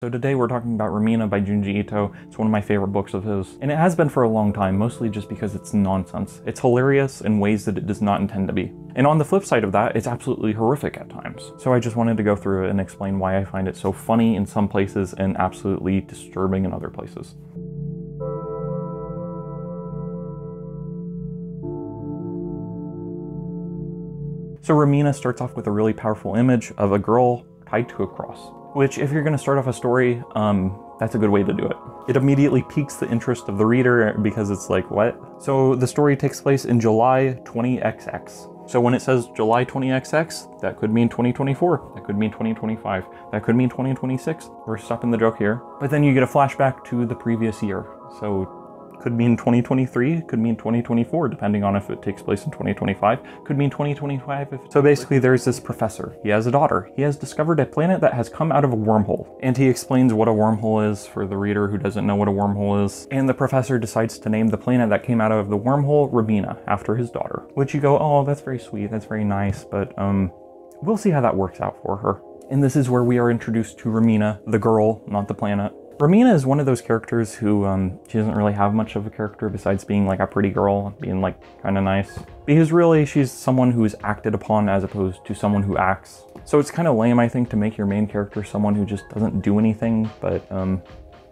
So today we're talking about Remina by Junji Ito. It's one of my favorite books of his, and it has been for a long time, mostly just because it's nonsense. It's hilarious in ways that it does not intend to be. And on the flip side of that, it's absolutely horrific at times. So I just wanted to go through it and explain why I find it so funny in some places and absolutely disturbing in other places. So Remina starts off with a really powerful image of a girl tied to a cross which if you're going to start off a story, um, that's a good way to do it. It immediately piques the interest of the reader because it's like, what? So the story takes place in July 20XX. So when it says July 20XX, that could mean 2024, that could mean 2025, that could mean 2026. We're stopping the joke here. But then you get a flashback to the previous year. So could mean 2023, could mean 2024, depending on if it takes place in 2025, could mean 2025. If so basically, there's this professor. He has a daughter. He has discovered a planet that has come out of a wormhole. And he explains what a wormhole is for the reader who doesn't know what a wormhole is. And the professor decides to name the planet that came out of the wormhole Remina after his daughter. Which you go, oh, that's very sweet, that's very nice, but um, we'll see how that works out for her. And this is where we are introduced to Remina, the girl, not the planet. Remina is one of those characters who um, she doesn't really have much of a character besides being like a pretty girl, being like kind of nice. Because really, she's someone who is acted upon as opposed to someone who acts. So it's kind of lame, I think, to make your main character someone who just doesn't do anything, but um,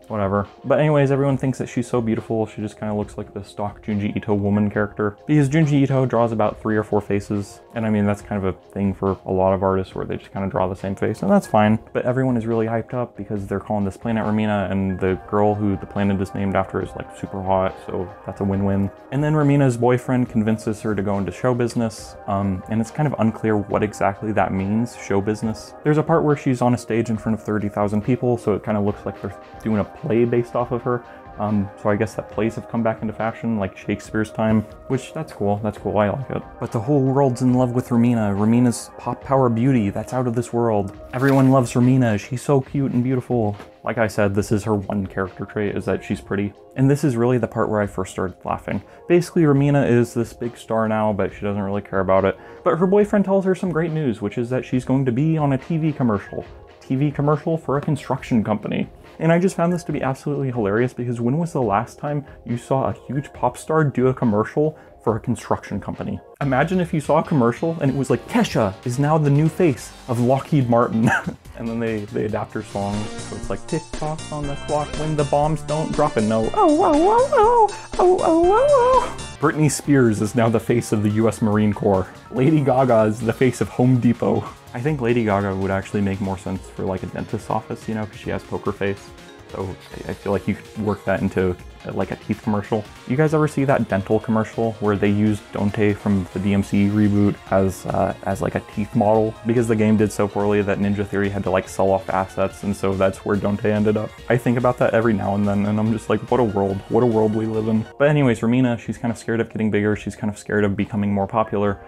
whatever. But anyways, everyone thinks that she's so beautiful. She just kind of looks like the stock Junji Ito woman character. Because Junji Ito draws about three or four faces. And I mean, that's kind of a thing for a lot of artists where they just kind of draw the same face. And that's fine. But everyone is really hyped up because they're calling this planet Remina. And the girl who the planet is named after is like super hot. So that's a win-win. And then Remina's boyfriend convinces her to go into show business. Um, and it's kind of unclear what exactly that means, show business. There's a part where she's on a stage in front of 30,000 people. So it kind of looks like they're doing a play based off of her. Um, so I guess that plays have come back into fashion, like Shakespeare's time, which that's cool, that's cool, I like it. But the whole world's in love with Remina. Remina's pop power beauty, that's out of this world. Everyone loves Remina, she's so cute and beautiful. Like I said, this is her one character trait, is that she's pretty. And this is really the part where I first started laughing. Basically, Remina is this big star now, but she doesn't really care about it. But her boyfriend tells her some great news, which is that she's going to be on a TV commercial. TV commercial for a construction company. And I just found this to be absolutely hilarious because when was the last time you saw a huge pop star do a commercial for a construction company? Imagine if you saw a commercial and it was like, Kesha is now the new face of Lockheed Martin. and then they, they adapt her song. So it's like, tick tock on the clock when the bombs don't drop and no, oh, oh, oh, oh, oh, oh, oh. oh. Britney Spears is now the face of the US Marine Corps. Lady Gaga is the face of Home Depot. I think Lady Gaga would actually make more sense for like a dentist's office, you know, because she has poker face. So I feel like you could work that into like a teeth commercial. You guys ever see that dental commercial where they used Dante from the DMC reboot as uh, as like a teeth model because the game did so poorly that Ninja Theory had to like sell off assets and so that's where Dante ended up. I think about that every now and then and I'm just like what a world, what a world we live in. But anyways, Remina, she's kind of scared of getting bigger, she's kind of scared of becoming more popular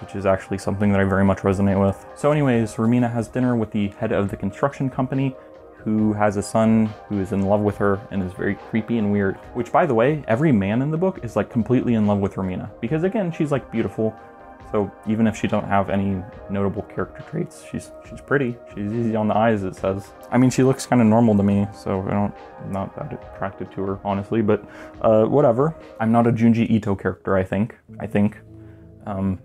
which is actually something that I very much resonate with. So anyways, Remina has dinner with the head of the construction company who has a son who is in love with her and is very creepy and weird. Which by the way, every man in the book is like completely in love with Remina because again, she's like beautiful. So even if she don't have any notable character traits, she's she's pretty. She's easy on the eyes, it says. I mean, she looks kind of normal to me, so I don't I'm not that attracted to her honestly. But uh, whatever. I'm not a Junji Ito character. I think. I think. Um,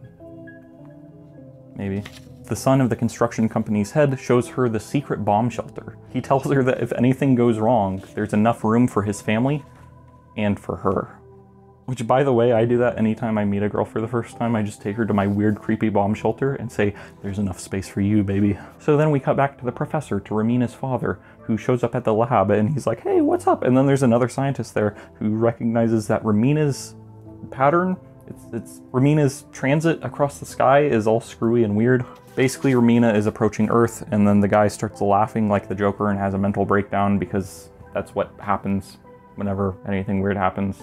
maybe. The son of the construction company's head shows her the secret bomb shelter. He tells her that if anything goes wrong, there's enough room for his family and for her. Which, by the way, I do that anytime I meet a girl for the first time. I just take her to my weird, creepy bomb shelter and say, There's enough space for you, baby. So then we cut back to the professor, to Remina's father, who shows up at the lab and he's like, Hey, what's up? And then there's another scientist there who recognizes that Remina's pattern it's, it's Remina's transit across the sky is all screwy and weird. Basically, Remina is approaching Earth, and then the guy starts laughing like the Joker and has a mental breakdown because that's what happens whenever anything weird happens.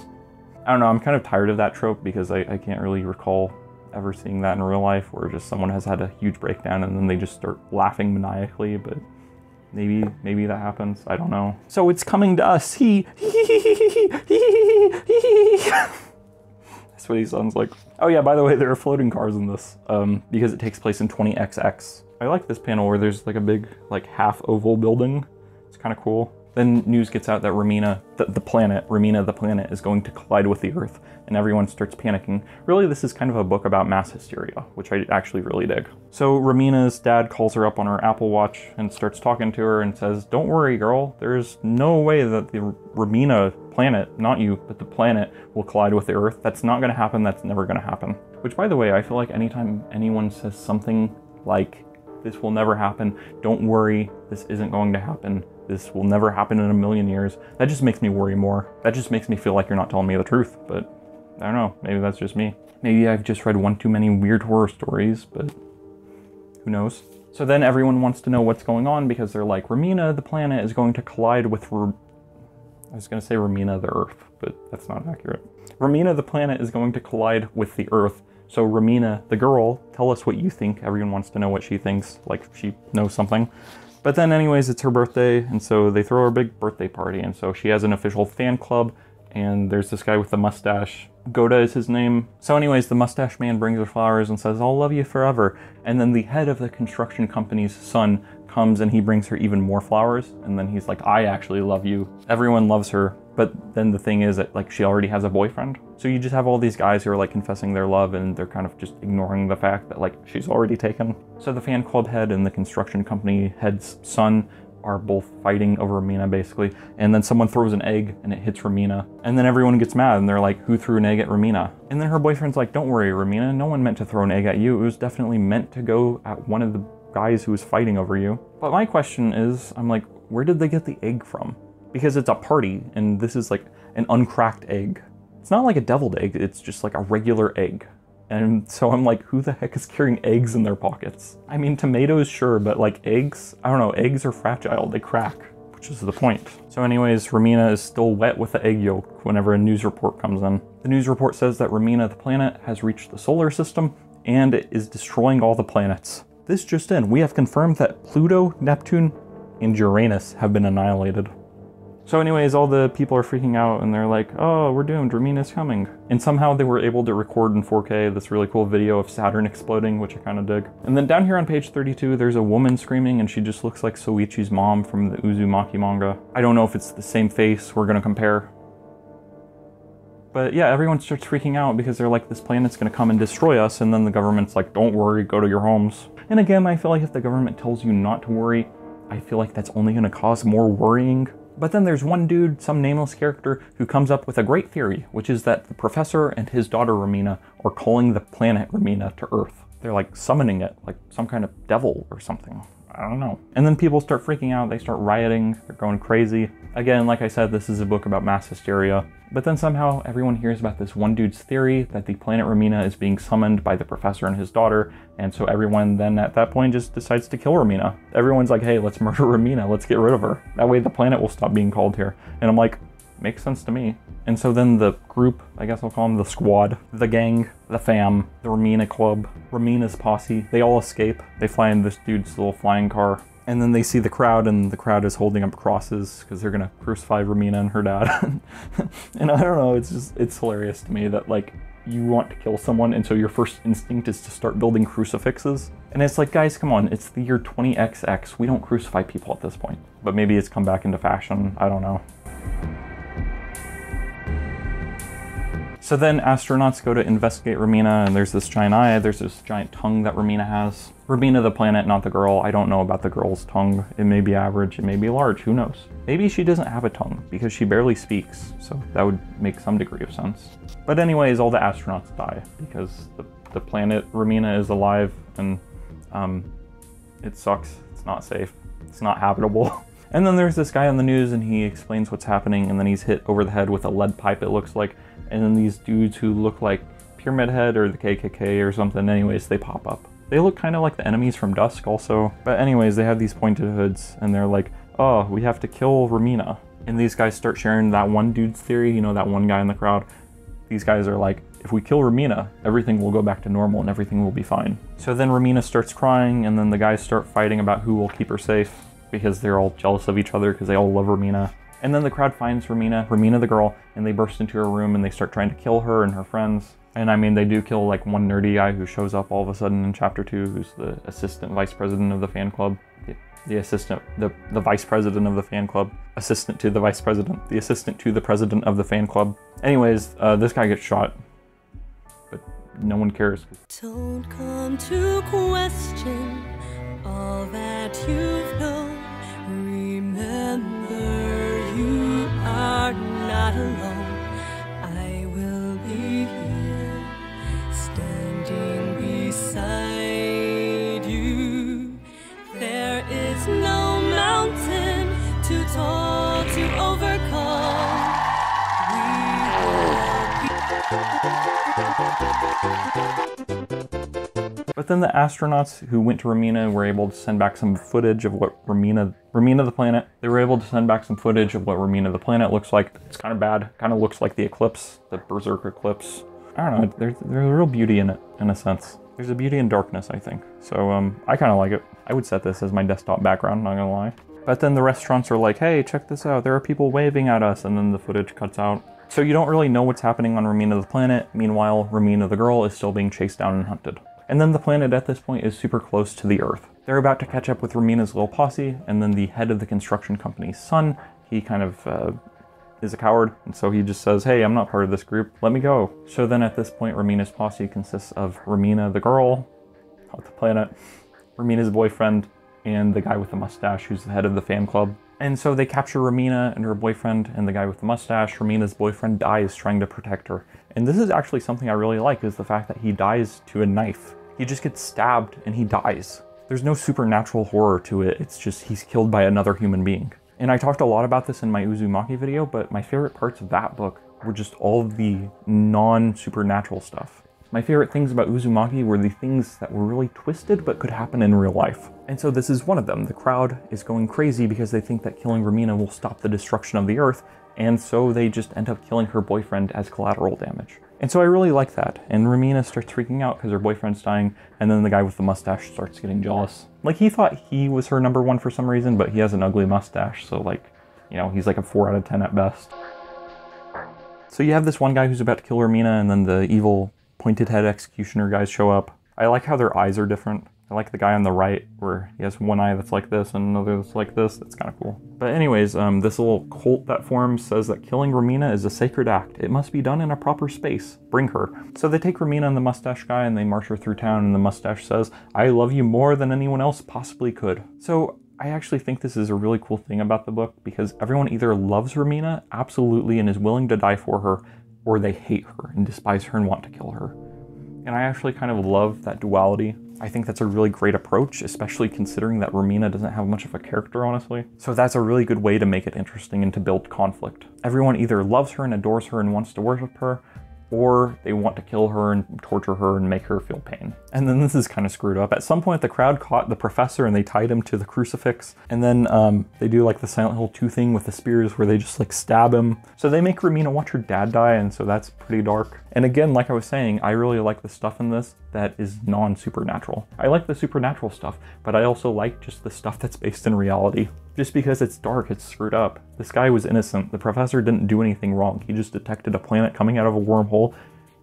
I don't know, I'm kind of tired of that trope because I, I can't really recall ever seeing that in real life where just someone has had a huge breakdown and then they just start laughing maniacally, but maybe maybe that happens. I don't know. So it's coming to us. He what he sounds like. Oh yeah, by the way, there are floating cars in this um, because it takes place in 20XX. I like this panel where there's like a big like half oval building It's kind of cool. Then news gets out that Remina, the, the planet, Remina the planet, is going to collide with the Earth, and everyone starts panicking. Really, this is kind of a book about mass hysteria, which I actually really dig. So Remina's dad calls her up on her Apple Watch and starts talking to her and says, Don't worry, girl, there's no way that the Remina planet, not you, but the planet, will collide with the Earth. That's not going to happen, that's never going to happen. Which, by the way, I feel like anytime anyone says something like, this will never happen, don't worry, this isn't going to happen, this will never happen in a million years. That just makes me worry more. That just makes me feel like you're not telling me the truth, but I don't know. Maybe that's just me. Maybe I've just read one too many weird horror stories, but who knows? So then everyone wants to know what's going on because they're like, Remina, the planet, is going to collide with. I was going to say Remina, the Earth, but that's not accurate. Remina, the planet, is going to collide with the Earth. So, Remina, the girl, tell us what you think. Everyone wants to know what she thinks, like she knows something. But then, anyways, it's her birthday, and so they throw her a big birthday party, and so she has an official fan club, and there's this guy with the mustache. Goda is his name. So, anyways, the mustache man brings her flowers and says, I'll love you forever. And then the head of the construction company's son comes and he brings her even more flowers, and then he's like, I actually love you. Everyone loves her, but then the thing is that like she already has a boyfriend. So you just have all these guys who are like confessing their love and they're kind of just ignoring the fact that like she's already taken. So the fan club head and the construction company head's son are both fighting over Remina basically. And then someone throws an egg and it hits Remina. And then everyone gets mad and they're like, who threw an egg at Remina? And then her boyfriend's like, don't worry, Remina, no one meant to throw an egg at you. It was definitely meant to go at one of the guys who was fighting over you. But my question is, I'm like, where did they get the egg from? Because it's a party and this is like an uncracked egg. It's not like a deviled egg, it's just like a regular egg. And so I'm like, who the heck is carrying eggs in their pockets? I mean, tomatoes, sure, but like eggs? I don't know, eggs are fragile, they crack, which is the point. So, anyways, Remina is still wet with the egg yolk whenever a news report comes in. The news report says that Remina the planet, has reached the solar system and it is destroying all the planets. This just in, we have confirmed that Pluto, Neptune, and Uranus have been annihilated. So, anyways, all the people are freaking out and they're like, oh, we're doomed, Remina's coming. And somehow they were able to record in 4K this really cool video of Saturn exploding, which I kind of dig. And then down here on page 32, there's a woman screaming and she just looks like Soichi's mom from the Uzumaki manga. I don't know if it's the same face, we're gonna compare. But yeah, everyone starts freaking out because they're like, this planet's gonna come and destroy us, and then the government's like, don't worry, go to your homes. And again, I feel like if the government tells you not to worry, I feel like that's only gonna cause more worrying. But then there's one dude, some nameless character, who comes up with a great theory, which is that the professor and his daughter Remina are calling the planet Remina to Earth. They're like summoning it, like some kind of devil or something. I don't know. And then people start freaking out, they start rioting, they're going crazy. Again, like I said, this is a book about mass hysteria. But then somehow everyone hears about this one dude's theory that the planet Remina is being summoned by the professor and his daughter, and so everyone then at that point just decides to kill Remina. Everyone's like, hey, let's murder Remina, let's get rid of her. That way the planet will stop being called here. And I'm like, makes sense to me. And so then the group, I guess I'll call them the squad, the gang, the fam, the Remina club, Remina's posse, they all escape. They fly in this dude's little flying car. And then they see the crowd, and the crowd is holding up crosses because they're gonna crucify Remina and her dad. and I don't know, it's just, it's hilarious to me that, like, you want to kill someone, and so your first instinct is to start building crucifixes. And it's like, guys, come on, it's the year 20XX. We don't crucify people at this point. But maybe it's come back into fashion. I don't know. So then astronauts go to investigate Remina, and there's this giant eye, there's this giant tongue that Remina has. Remina the planet, not the girl. I don't know about the girl's tongue. It may be average, it may be large, who knows? Maybe she doesn't have a tongue because she barely speaks, so that would make some degree of sense. But anyways, all the astronauts die because the, the planet Remina is alive and um, it sucks. It's not safe. It's not habitable. And then there's this guy on the news and he explains what's happening and then he's hit over the head with a lead pipe, it looks like. And then these dudes who look like Pyramid Head or the KKK or something, anyways, they pop up. They look kind of like the enemies from Dusk also. But anyways, they have these pointed hoods and they're like, oh, we have to kill Remina. And these guys start sharing that one dude's theory, you know, that one guy in the crowd. These guys are like, if we kill Remina, everything will go back to normal and everything will be fine. So then Remina starts crying and then the guys start fighting about who will keep her safe because they're all jealous of each other because they all love Remina. And then the crowd finds Remina, Remina the girl, and they burst into her room and they start trying to kill her and her friends. And I mean, they do kill like one nerdy guy who shows up all of a sudden in chapter two, who's the assistant vice president of the fan club. the assistant, the, the vice president of the fan club, assistant to the vice president, the assistant to the president of the fan club. Anyways, uh, this guy gets shot, but no one cares. Don't come to question all that you've known. Remember, not alone. I will be here, standing beside you. There is no mountain too tall to overcome. We will be But then the astronauts who went to Remina were able to send back some footage of what Remina, Remina the planet, they were able to send back some footage of what Remina the planet looks like. It's kind of bad. Kind of looks like the eclipse, the Berserk eclipse. I don't know. There's, there's a real beauty in it, in a sense. There's a beauty in darkness, I think. So um, I kind of like it. I would set this as my desktop background, not gonna lie. But then the restaurants are like, hey, check this out. There are people waving at us. And then the footage cuts out. So you don't really know what's happening on Remina the planet. Meanwhile, Remina the girl is still being chased down and hunted. And then the planet at this point is super close to the Earth. They're about to catch up with Remina's little posse, and then the head of the construction company's son, he kind of uh, is a coward, and so he just says, Hey, I'm not part of this group, let me go. So then at this point, Remina's posse consists of Remina the girl, not the planet, Remina's boyfriend, and the guy with the mustache who's the head of the fan club. And so they capture Remina and her boyfriend and the guy with the mustache. Remina's boyfriend dies trying to protect her. And this is actually something I really like is the fact that he dies to a knife. He just gets stabbed and he dies. There's no supernatural horror to it. It's just he's killed by another human being. And I talked a lot about this in my Uzumaki video, but my favorite parts of that book were just all the non-supernatural stuff. My favorite things about Uzumaki were the things that were really twisted but could happen in real life. And so this is one of them. The crowd is going crazy because they think that killing Remina will stop the destruction of the earth, and so they just end up killing her boyfriend as collateral damage. And so I really like that. And Remina starts freaking out because her boyfriend's dying, and then the guy with the mustache starts getting jealous. Like he thought he was her number one for some reason, but he has an ugly mustache, so like, you know, he's like a 4 out of 10 at best. So you have this one guy who's about to kill Remina, and then the evil pointed head executioner guys show up. I like how their eyes are different. I like the guy on the right where he has one eye that's like this and another that's like this. That's kind of cool. But anyways, um, this little cult that forms says that killing Remina is a sacred act. It must be done in a proper space. Bring her. So they take Remina and the mustache guy and they march her through town and the mustache says, I love you more than anyone else possibly could. So I actually think this is a really cool thing about the book because everyone either loves Remina absolutely and is willing to die for her, or they hate her and despise her and want to kill her. And I actually kind of love that duality. I think that's a really great approach, especially considering that Remina doesn't have much of a character, honestly. So that's a really good way to make it interesting and to build conflict. Everyone either loves her and adores her and wants to worship her, or they want to kill her and torture her and make her feel pain. And then this is kind of screwed up. At some point, the crowd caught the professor and they tied him to the crucifix. And then um, they do like the Silent Hill 2 thing with the spears where they just like stab him. So they make Remina watch her dad die, and so that's pretty dark. And again, like I was saying, I really like the stuff in this that is non supernatural. I like the supernatural stuff, but I also like just the stuff that's based in reality. Just because it's dark, it's screwed up. This guy was innocent. The professor didn't do anything wrong. He just detected a planet coming out of a wormhole,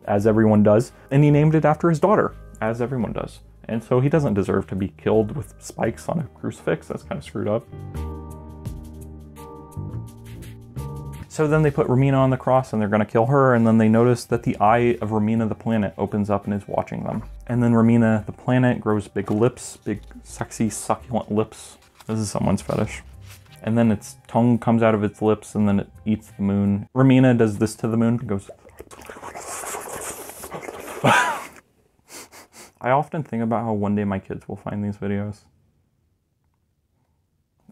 as everyone does, and he named it after his daughter, as everyone does. And so he doesn't deserve to be killed with spikes on a crucifix. That's kind of screwed up. So then they put Remina on the cross and they're going to kill her, and then they notice that the eye of Remina the planet opens up and is watching them. And then Remina the planet grows big lips, big, sexy, succulent lips. This is someone's fetish. And then its tongue comes out of its lips and then it eats the moon. Remina does this to the moon, and goes. I often think about how one day my kids will find these videos.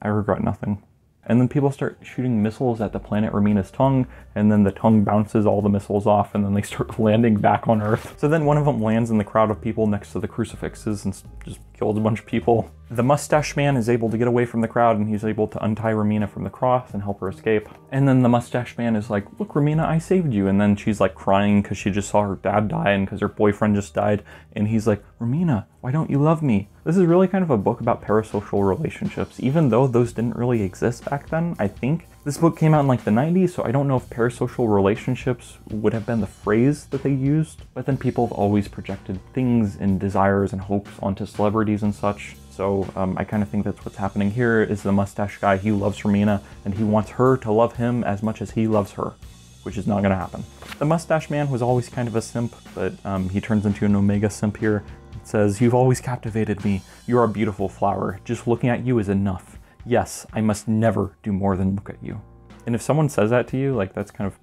I regret nothing. And then people start shooting missiles at the planet Remina's tongue, and then the tongue bounces all the missiles off, and then they start landing back on Earth. So then one of them lands in the crowd of people next to the crucifixes and just kills a bunch of people. The mustache man is able to get away from the crowd, and he's able to untie Remina from the cross and help her escape. And then the mustache man is like, Look, Remina, I saved you. And then she's like crying because she just saw her dad die and because her boyfriend just died. And he's like, Remina, why don't you love me? This is really kind of a book about parasocial relationships, even though those didn't really exist back then, I think. This book came out in like the 90s, so I don't know if parasocial relationships would have been the phrase that they used, but then people have always projected things and desires and hopes onto celebrities and such. So um, I kind of think that's what's happening here is the mustache guy, he loves Remina and he wants her to love him as much as he loves her, which is not going to happen. The mustache man was always kind of a simp, but um, he turns into an omega simp here. It says, You've always captivated me. You are a beautiful flower. Just looking at you is enough. Yes, I must never do more than look at you. And if someone says that to you, like that's kind of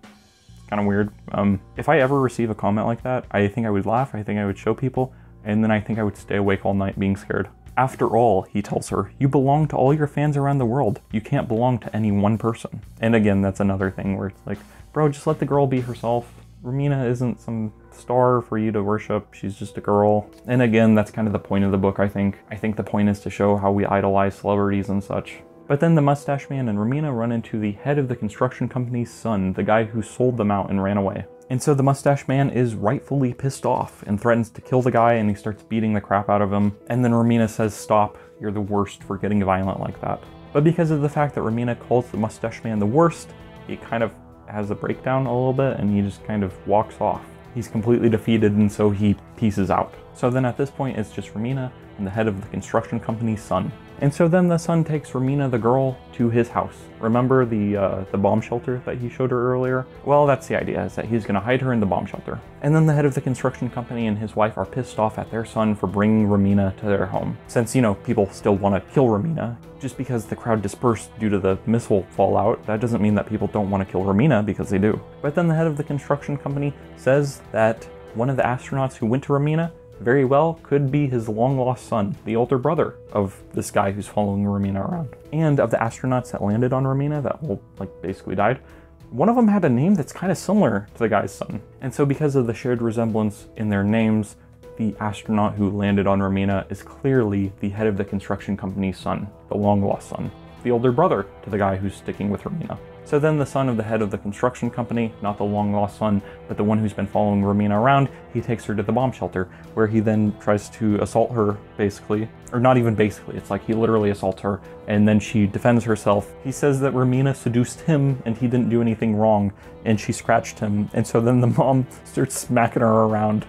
kind of weird. Um, if I ever receive a comment like that, I think I would laugh. I think I would show people, and then I think I would stay awake all night being scared. After all, he tells her, you belong to all your fans around the world. You can't belong to any one person. And again, that's another thing where it's like, bro, just let the girl be herself. Remina isn't some star for you to worship. She's just a girl. And again, that's kind of the point of the book, I think. I think the point is to show how we idolize celebrities and such. But then the mustache man and Remina run into the head of the construction company's son, the guy who sold them out and ran away. And so the mustache man is rightfully pissed off and threatens to kill the guy and he starts beating the crap out of him. And then Remina says, Stop, you're the worst for getting violent like that. But because of the fact that Remina calls the mustache man the worst, he kind of has a breakdown a little bit and he just kind of walks off. He's completely defeated and so he pieces out. So then at this point, it's just Remina and the head of the construction company's son. And so then the son takes Remina the girl to his house. Remember the uh, the bomb shelter that he showed her earlier? Well, that's the idea, is that he's gonna hide her in the bomb shelter. And then the head of the construction company and his wife are pissed off at their son for bringing Remina to their home. Since, you know, people still wanna kill Remina, just because the crowd dispersed due to the missile fallout, that doesn't mean that people don't wanna kill Remina, because they do. But then the head of the construction company says that one of the astronauts who went to Remina very well could be his long lost son, the older brother of this guy who's following Remina around. And of the astronauts that landed on Remina that like basically died, one of them had a name that's kind of similar to the guy's son. And so because of the shared resemblance in their names, the astronaut who landed on Remina is clearly the head of the construction company's son, the long lost son, the older brother to the guy who's sticking with Remina. So then the son of the head of the construction company, not the long lost son, but the one who's been following Remina around, he takes her to the bomb shelter, where he then tries to assault her, basically. Or not even basically, it's like he literally assaults her, and then she defends herself. He says that Remina seduced him and he didn't do anything wrong, and she scratched him. And so then the mom starts smacking her around.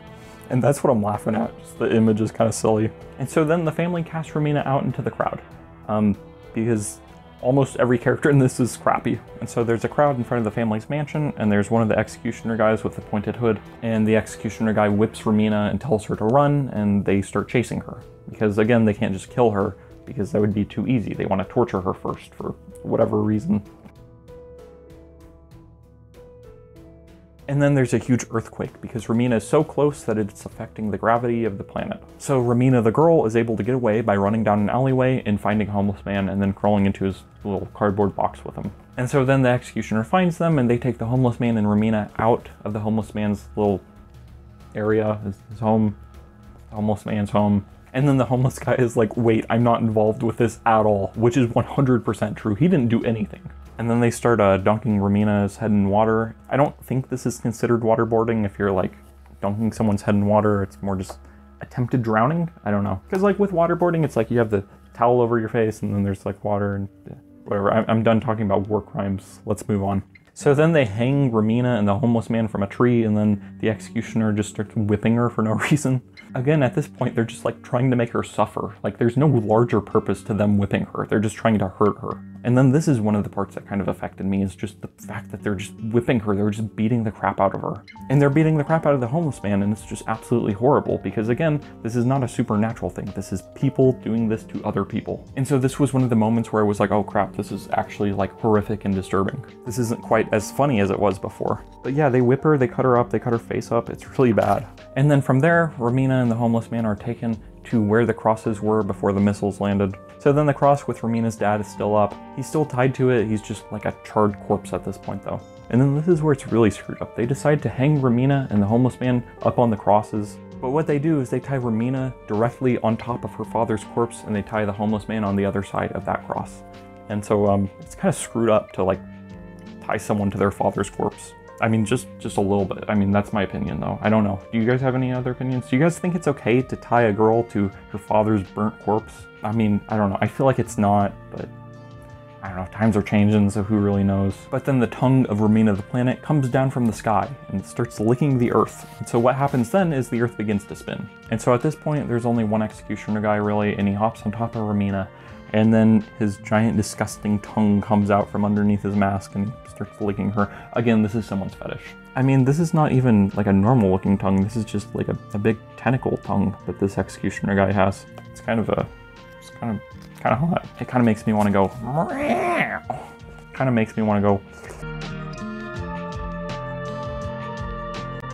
And that's what I'm laughing at. Just the image is kind of silly. And so then the family casts Remina out into the crowd. Um, because almost every character in this is crappy. And so there's a crowd in front of the family's mansion, and there's one of the executioner guys with the pointed hood, and the executioner guy whips Remina and tells her to run, and they start chasing her. Because again, they can't just kill her, because that would be too easy. They want to torture her first for whatever reason. And then there's a huge earthquake because Remina is so close that it's affecting the gravity of the planet. So Remina the girl is able to get away by running down an alleyway and finding a homeless man and then crawling into his little cardboard box with him. And so then the executioner finds them and they take the homeless man and Remina out of the homeless man's little area, his, his home, homeless man's home. And then the homeless guy is like, wait, I'm not involved with this at all, which is 100% true. He didn't do anything. And then they start uh, dunking Remina's head in water. I don't think this is considered waterboarding if you're like dunking someone's head in water. It's more just attempted drowning. I don't know. Because like with waterboarding, it's like you have the towel over your face and then there's like water and whatever. I'm done talking about war crimes. Let's move on. So then they hang Remina and the homeless man from a tree, and then the executioner just starts whipping her for no reason. Again, at this point, they're just like trying to make her suffer. Like, there's no larger purpose to them whipping her, they're just trying to hurt her. And then this is one of the parts that kind of affected me is just the fact that they're just whipping her, they're just beating the crap out of her. And they're beating the crap out of the homeless man, and it's just absolutely horrible because, again, this is not a supernatural thing. This is people doing this to other people. And so this was one of the moments where I was like, oh crap, this is actually like horrific and disturbing. This isn't quite as funny as it was before. But yeah, they whip her, they cut her up, they cut her face up. It's really bad. And then from there, Remina and the homeless man are taken to where the crosses were before the missiles landed. So then the cross with Remina's dad is still up. He's still tied to it. He's just like a charred corpse at this point though. And then this is where it's really screwed up. They decide to hang Remina and the homeless man up on the crosses. But what they do is they tie Remina directly on top of her father's corpse and they tie the homeless man on the other side of that cross. And so um, it's kind of screwed up to like tie someone to their father's corpse. I mean, just just a little bit. I mean, that's my opinion, though. I don't know. Do you guys have any other opinions? Do you guys think it's okay to tie a girl to her father's burnt corpse? I mean, I don't know. I feel like it's not, but I don't know, times are changing, so who really knows. But then the tongue of Remina the planet comes down from the sky and starts licking the Earth. And so what happens then is the Earth begins to spin. And so at this point, there's only one executioner guy really, and he hops on top of Remina, and then his giant disgusting tongue comes out from underneath his mask and starts licking her. Again, this is someone's fetish. I mean, this is not even like a normal looking tongue. This is just like a, a big tentacle tongue that this executioner guy has. It's kind of a, it's kind of kind of hot. It kind of makes me want to go. Kind of makes me want to go.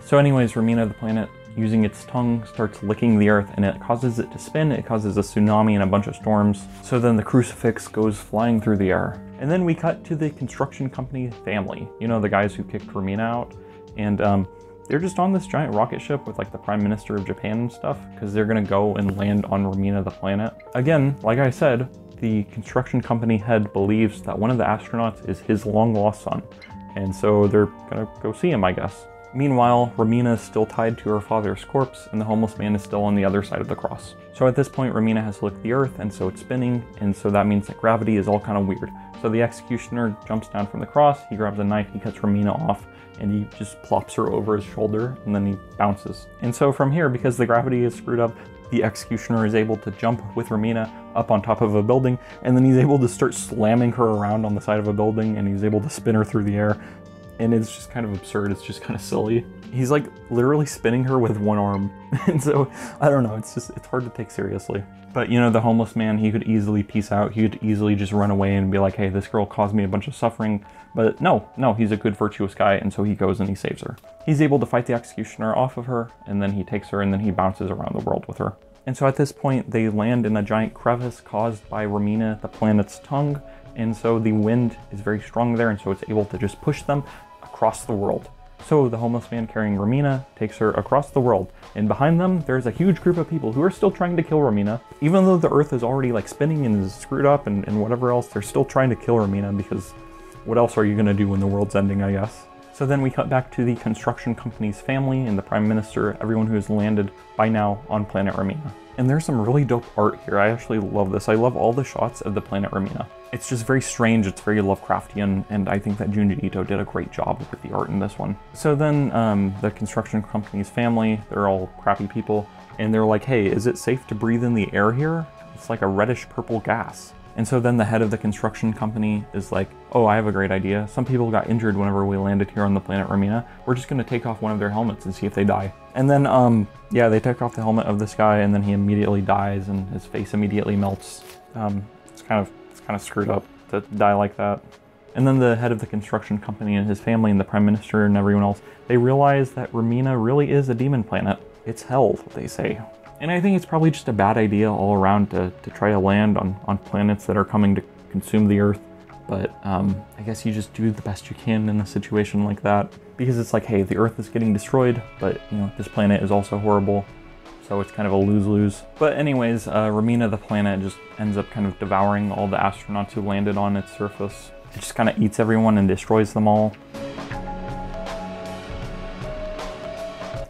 So, anyways, Remina the planet, using its tongue, starts licking the earth and it causes it to spin. It causes a tsunami and a bunch of storms. So then the crucifix goes flying through the air. And then we cut to the construction company family. You know, the guys who kicked Remina out. And um, they're just on this giant rocket ship with like the prime minister of Japan and stuff because they're gonna go and land on Remina the planet. Again, like I said, the construction company head believes that one of the astronauts is his long lost son, and so they're gonna go see him, I guess. Meanwhile, Remina is still tied to her father's corpse, and the homeless man is still on the other side of the cross. So at this point, Remina has licked the earth, and so it's spinning, and so that means that gravity is all kind of weird. So the executioner jumps down from the cross, he grabs a knife, he cuts Remina off, and he just plops her over his shoulder, and then he bounces. And so from here, because the gravity is screwed up, the executioner is able to jump with Remina up on top of a building, and then he's able to start slamming her around on the side of a building, and he's able to spin her through the air. And it's just kind of absurd. It's just kind of silly. He's like literally spinning her with one arm. And so I don't know. It's just, it's hard to take seriously. But you know, the homeless man, he could easily peace out. He could easily just run away and be like, hey, this girl caused me a bunch of suffering. But no, no, he's a good, virtuous guy. And so he goes and he saves her. He's able to fight the executioner off of her. And then he takes her and then he bounces around the world with her. And so at this point, they land in a giant crevice caused by Remina, the planet's tongue. And so the wind is very strong there. And so it's able to just push them across the world. So the homeless man carrying Remina takes her across the world, and behind them there's a huge group of people who are still trying to kill Remina. Even though the earth is already like spinning and is screwed up and, and whatever else, they're still trying to kill Remina because what else are you gonna do when the world's ending, I guess? So then we cut back to the construction company's family and the prime minister, everyone who has landed by now on planet Remina. And there's some really dope art here. I actually love this. I love all the shots of the planet Remina. It's just very strange, it's very Lovecraftian, and I think that Junji Ito did a great job with the art in this one. So then um, the construction company's family, they're all crappy people, and they're like, hey, is it safe to breathe in the air here? It's like a reddish purple gas. And so then the head of the construction company is like, oh, I have a great idea. Some people got injured whenever we landed here on the planet Remina. We're just gonna take off one of their helmets and see if they die. And then, um, yeah, they take off the helmet of this guy and then he immediately dies and his face immediately melts. Um, it's kind of, it's kind of screwed up to die like that. And then the head of the construction company and his family and the prime minister and everyone else, they realize that Remina really is a demon planet. It's hell, they say. And I think it's probably just a bad idea all around to, to try to land on, on planets that are coming to consume the Earth. But um, I guess you just do the best you can in a situation like that. Because it's like, hey, the Earth is getting destroyed, but you know, this planet is also horrible. So it's kind of a lose-lose. But anyways, uh, Remina the planet just ends up kind of devouring all the astronauts who landed on its surface. It just kind of eats everyone and destroys them all.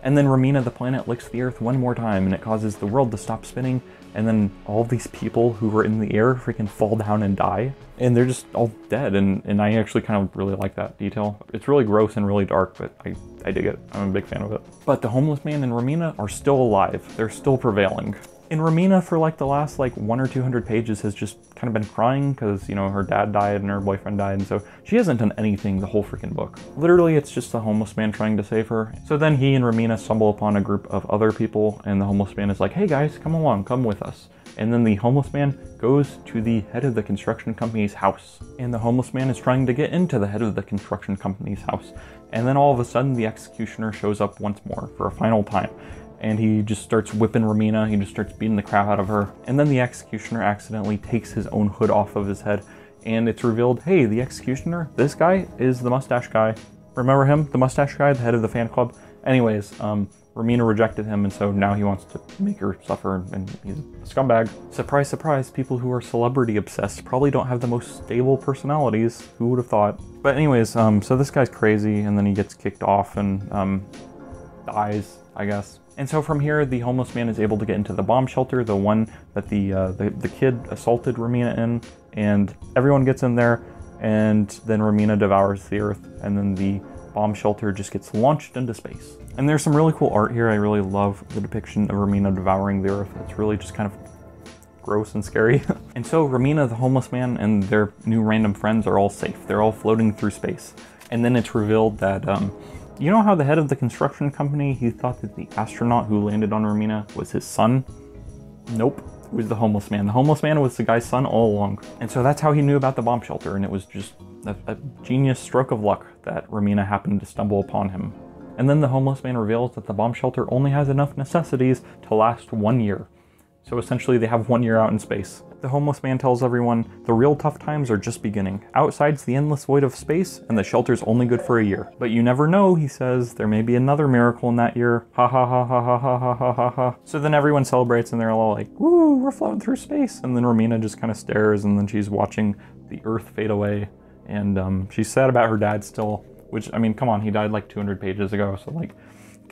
And then Remina the planet licks the Earth one more time and it causes the world to stop spinning. And then all these people who were in the air freaking fall down and die. And they're just all dead. And, and I actually kind of really like that detail. It's really gross and really dark, but I, I dig it. I'm a big fan of it. But the homeless man and Remina are still alive. They're still prevailing. And Remina for like the last like one or two hundred pages has just kind of been crying because you know her dad died and her boyfriend died and so she hasn't done anything the whole freaking book. Literally it's just the homeless man trying to save her. So then he and Remina stumble upon a group of other people and the homeless man is like, hey guys, come along, come with us. And then the homeless man goes to the head of the construction company's house. And the homeless man is trying to get into the head of the construction company's house. And then all of a sudden the executioner shows up once more for a final time and he just starts whipping Remina. He just starts beating the crap out of her. And then the executioner accidentally takes his own hood off of his head, and it's revealed hey, the executioner, this guy is the mustache guy. Remember him? The mustache guy, the head of the fan club? Anyways, um, Remina rejected him, and so now he wants to make her suffer, and he's a scumbag. Surprise, surprise, people who are celebrity obsessed probably don't have the most stable personalities. Who would have thought? But, anyways, um, so this guy's crazy, and then he gets kicked off and um, dies, I guess. And so from here, the homeless man is able to get into the bomb shelter, the one that the uh, the, the kid assaulted Remina in. and everyone gets in there, and then Remina devours the Earth, and then the bomb shelter just gets launched into space. And there's some really cool art here. I really love the depiction of Remina devouring the Earth. It's really just kind of gross and scary. and so Remina, the homeless man, and their new random friends are all safe. They're all floating through space. And then it's revealed that, um, you know how the head of the construction company, he thought that the astronaut who landed on Remina was his son? Nope. It was the homeless man. The homeless man was the guy's son all along. And so that's how he knew about the bomb shelter. And it was just a, a genius stroke of luck that Remina happened to stumble upon him. And then the homeless man reveals that the bomb shelter only has enough necessities to last one year. So essentially, they have one year out in space. The homeless man tells everyone the real tough times are just beginning. Outside's the endless void of space, and the shelter's only good for a year. But you never know, he says, there may be another miracle in that year. Ha ha ha ha ha ha ha ha ha. So then everyone celebrates and they're all like, woo, we're floating through space. And then Remina just kind of stares and then she's watching the Earth fade away. And um, she's sad about her dad still, which, I mean, come on, he died like 200 pages ago. So, like,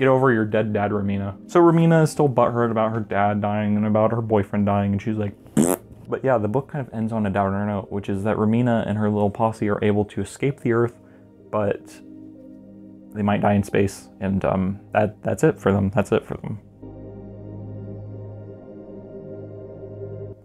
Get over your dead dad, Remina. So Remina is still butthurt about her dad dying and about her boyfriend dying, and she's like, but yeah, the book kind of ends on a downer note, which is that Remina and her little posse are able to escape the Earth, but they might die in space, and um, that that's it for them. That's it for them.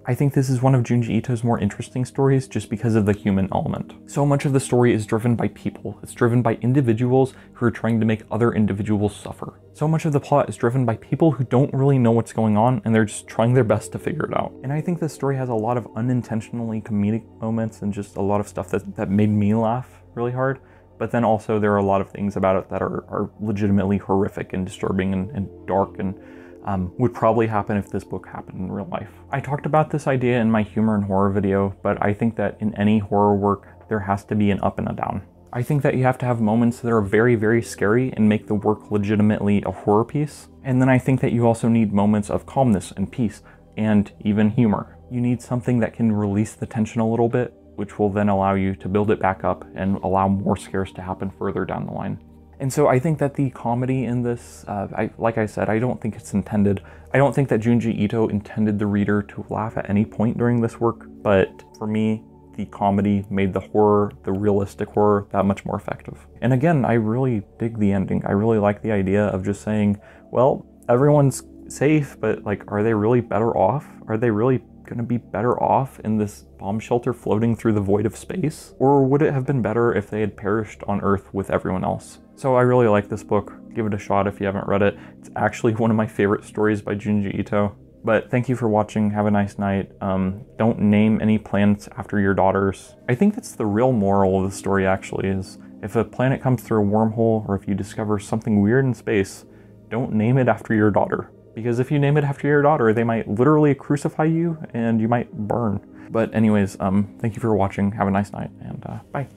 I think this is one of Junji Ito's more interesting stories just because of the human element. So much of the story is driven by people. It's driven by individuals who are trying to make other individuals suffer. So much of the plot is driven by people who don't really know what's going on and they're just trying their best to figure it out. And I think this story has a lot of unintentionally comedic moments and just a lot of stuff that, that made me laugh really hard. But then also there are a lot of things about it that are, are legitimately horrific and disturbing and, and dark and um, would probably happen if this book happened in real life. I talked about this idea in my humor and horror video, but I think that in any horror work, there has to be an up and a down. I think that you have to have moments that are very, very scary and make the work legitimately a horror piece. And then I think that you also need moments of calmness and peace and even humor. You need something that can release the tension a little bit, which will then allow you to build it back up and allow more scares to happen further down the line. And so I think that the comedy in this, uh, I, like I said, I don't think it's intended. I don't think that Junji Ito intended the reader to laugh at any point during this work, but for me, the comedy made the horror, the realistic horror, that much more effective. And again, I really dig the ending. I really like the idea of just saying, well, everyone's safe, but like, are they really better off? Are they really going to be better off in this bomb shelter floating through the void of space? Or would it have been better if they had perished on Earth with everyone else? So I really like this book. Give it a shot if you haven't read it. It's actually one of my favorite stories by Junji Ito. But thank you for watching. Have a nice night. Um, don't name any planets after your daughters. I think that's the real moral of the story actually is if a planet comes through a wormhole or if you discover something weird in space, don't name it after your daughter. Because if you name it after your daughter, they might literally crucify you and you might burn. But anyways, um, thank you for watching. Have a nice night and uh, bye.